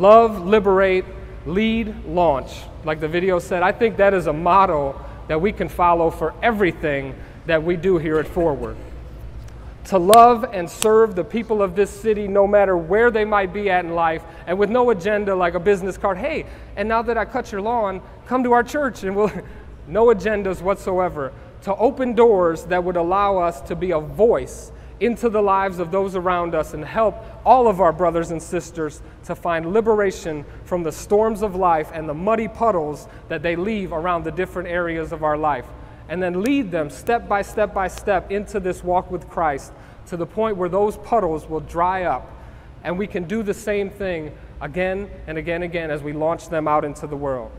Love, liberate, lead, launch. Like the video said, I think that is a model that we can follow for everything that we do here at Forward. To love and serve the people of this city no matter where they might be at in life and with no agenda like a business card. Hey, and now that I cut your lawn, come to our church and we'll, no agendas whatsoever. To open doors that would allow us to be a voice into the lives of those around us and help all of our brothers and sisters to find liberation from the storms of life and the muddy puddles that they leave around the different areas of our life. And then lead them step by step by step into this walk with Christ to the point where those puddles will dry up and we can do the same thing again and again and again as we launch them out into the world.